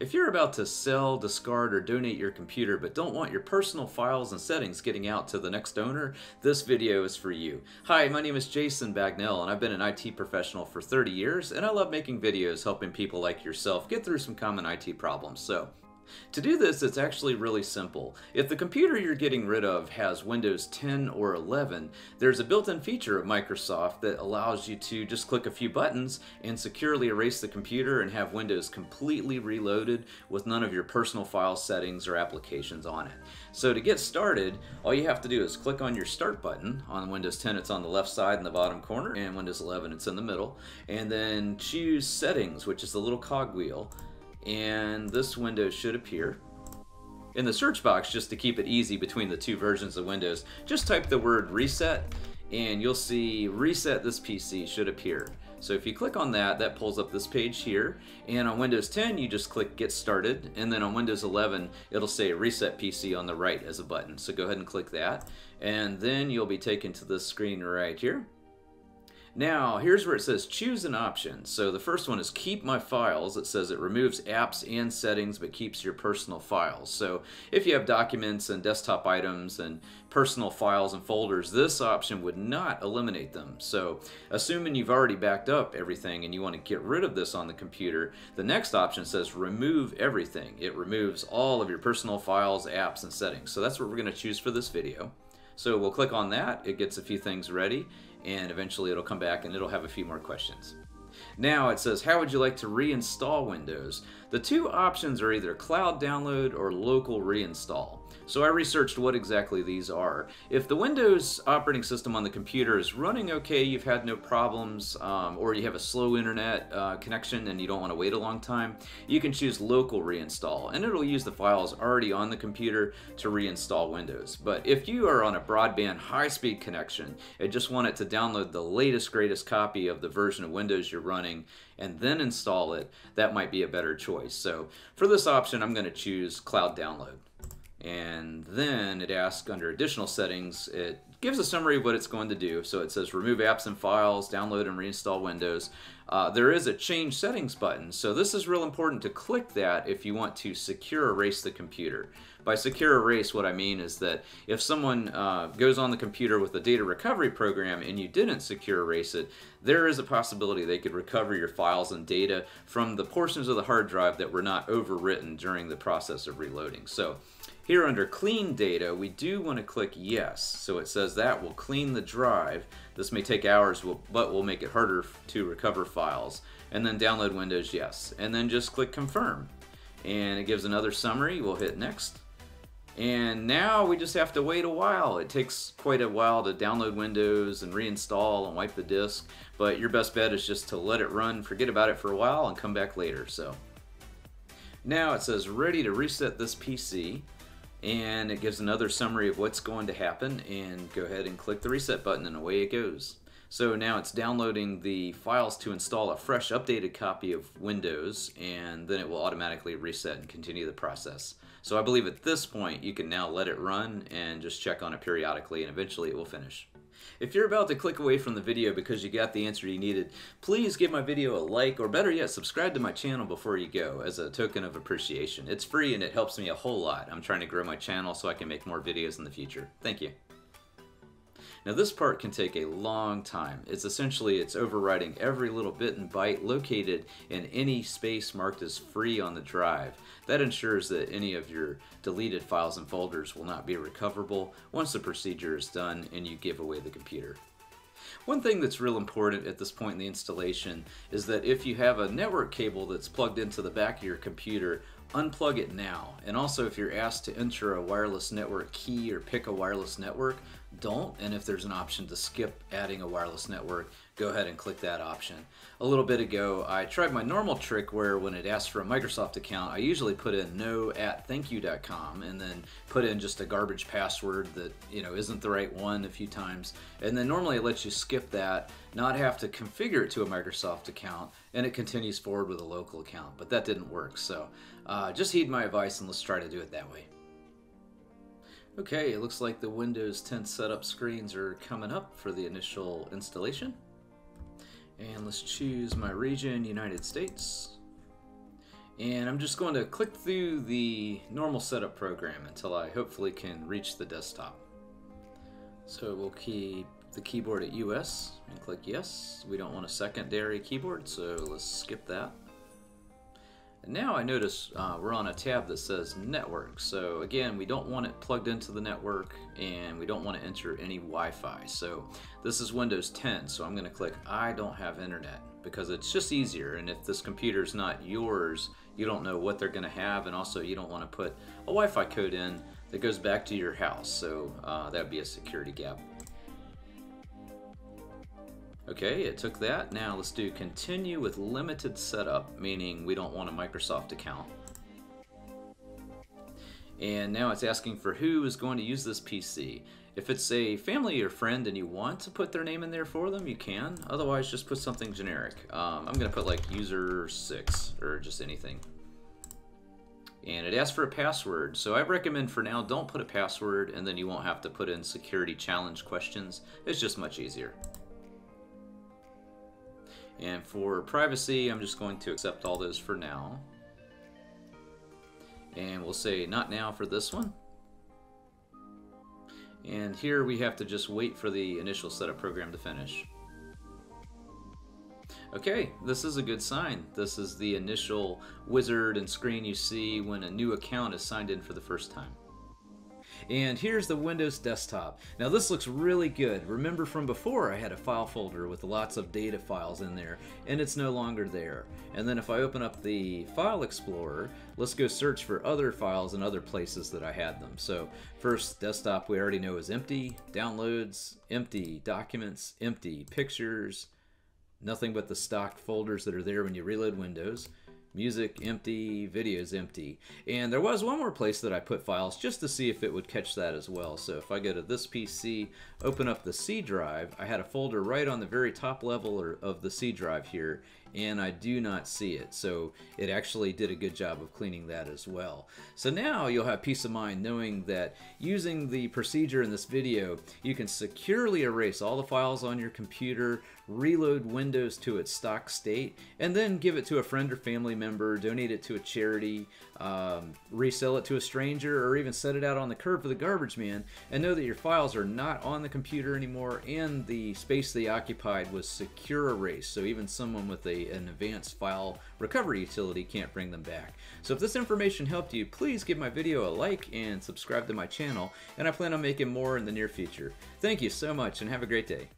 If you're about to sell, discard, or donate your computer but don't want your personal files and settings getting out to the next owner, this video is for you. Hi, my name is Jason Bagnell and I've been an IT professional for 30 years and I love making videos helping people like yourself get through some common IT problems. So to do this, it's actually really simple. If the computer you're getting rid of has Windows 10 or 11, there's a built-in feature of Microsoft that allows you to just click a few buttons and securely erase the computer and have Windows completely reloaded with none of your personal file settings or applications on it. So to get started, all you have to do is click on your Start button. On Windows 10, it's on the left side in the bottom corner, and Windows 11, it's in the middle. And then choose Settings, which is the little cogwheel and this window should appear. In the search box, just to keep it easy between the two versions of Windows, just type the word reset and you'll see reset this PC should appear. So if you click on that, that pulls up this page here. And on Windows 10, you just click Get Started. And then on Windows 11, it'll say Reset PC on the right as a button. So go ahead and click that. And then you'll be taken to this screen right here. Now, here's where it says choose an option. So the first one is keep my files. It says it removes apps and settings but keeps your personal files. So if you have documents and desktop items and personal files and folders, this option would not eliminate them. So assuming you've already backed up everything and you want to get rid of this on the computer, the next option says remove everything. It removes all of your personal files, apps, and settings. So that's what we're going to choose for this video. So we'll click on that. It gets a few things ready and eventually it'll come back and it'll have a few more questions. Now it says, how would you like to reinstall Windows? The two options are either cloud download or local reinstall. So I researched what exactly these are. If the Windows operating system on the computer is running okay, you've had no problems, um, or you have a slow internet uh, connection and you don't want to wait a long time, you can choose local reinstall, and it'll use the files already on the computer to reinstall Windows. But if you are on a broadband high-speed connection and just want it to download the latest greatest copy of the version of Windows you're running and then install it, that might be a better choice. So for this option, I'm going to choose cloud download and then it asks under additional settings, it gives a summary of what it's going to do. So it says remove apps and files, download and reinstall Windows. Uh, there is a change settings button, so this is real important to click that if you want to secure erase the computer. By secure erase, what I mean is that if someone uh, goes on the computer with a data recovery program and you didn't secure erase it, there is a possibility they could recover your files and data from the portions of the hard drive that were not overwritten during the process of reloading. So here under clean data, we do want to click yes. So it says that will clean the drive. This may take hours, but will make it harder to recover files. And then download Windows, yes. And then just click confirm. And it gives another summary. We'll hit next. And now we just have to wait a while. It takes quite a while to download Windows and reinstall and wipe the disk. But your best bet is just to let it run, forget about it for a while, and come back later. So now it says ready to reset this PC and it gives another summary of what's going to happen and go ahead and click the reset button and away it goes. So now it's downloading the files to install a fresh updated copy of Windows and then it will automatically reset and continue the process. So I believe at this point you can now let it run and just check on it periodically and eventually it will finish. If you're about to click away from the video because you got the answer you needed, please give my video a like or better yet subscribe to my channel before you go as a token of appreciation. It's free and it helps me a whole lot. I'm trying to grow my channel so I can make more videos in the future. Thank you. Now this part can take a long time. It's essentially, it's overwriting every little bit and byte located in any space marked as free on the drive. That ensures that any of your deleted files and folders will not be recoverable once the procedure is done and you give away the computer. One thing that's real important at this point in the installation is that if you have a network cable that's plugged into the back of your computer, unplug it now. And also if you're asked to enter a wireless network key or pick a wireless network, don't. And if there's an option to skip adding a wireless network, go ahead and click that option. A little bit ago, I tried my normal trick where when it asks for a Microsoft account, I usually put in no at thankyou.com and then put in just a garbage password that, you know, isn't the right one a few times. And then normally it lets you skip that, not have to configure it to a Microsoft account, and it continues forward with a local account. But that didn't work. So uh, just heed my advice and let's try to do it that way. Okay, it looks like the Windows 10 setup screens are coming up for the initial installation. And let's choose my region, United States. And I'm just going to click through the normal setup program until I hopefully can reach the desktop. So we'll keep the keyboard at US and click yes. We don't want a secondary keyboard, so let's skip that. And now I notice uh, we're on a tab that says network. So again, we don't want it plugged into the network and we don't want to enter any Wi-Fi. So this is Windows 10, so I'm going to click I don't have internet because it's just easier. And if this computer is not yours, you don't know what they're going to have, and also you don't want to put a Wi-Fi code in that goes back to your house. So uh, that would be a security gap. Okay, it took that. Now let's do continue with limited setup, meaning we don't want a Microsoft account. And now it's asking for who is going to use this PC. If it's a family or friend and you want to put their name in there for them, you can. Otherwise, just put something generic. Um, I'm going to put like user 6 or just anything. And it asks for a password. So I recommend for now, don't put a password and then you won't have to put in security challenge questions. It's just much easier. And for privacy, I'm just going to accept all those for now. And we'll say not now for this one. And here we have to just wait for the initial setup program to finish. Okay, this is a good sign. This is the initial wizard and screen you see when a new account is signed in for the first time. And here's the Windows desktop. Now this looks really good. Remember from before I had a file folder with lots of data files in there and it's no longer there. And then if I open up the File Explorer, let's go search for other files in other places that I had them. So first desktop we already know is empty, downloads, empty, documents, empty, pictures, nothing but the stock folders that are there when you reload Windows music empty, videos empty. And there was one more place that I put files just to see if it would catch that as well. So if I go to this PC, open up the C drive, I had a folder right on the very top level of the C drive here, and I do not see it. So it actually did a good job of cleaning that as well. So now you'll have peace of mind knowing that using the procedure in this video, you can securely erase all the files on your computer, reload Windows to its stock state, and then give it to a friend or family member, donate it to a charity, um, resell it to a stranger, or even set it out on the curb for the garbage man, and know that your files are not on the computer anymore and the space they occupied was secure erased. So even someone with a, an advanced file recovery utility can't bring them back. So if this information helped you, please give my video a like and subscribe to my channel, and I plan on making more in the near future. Thank you so much and have a great day.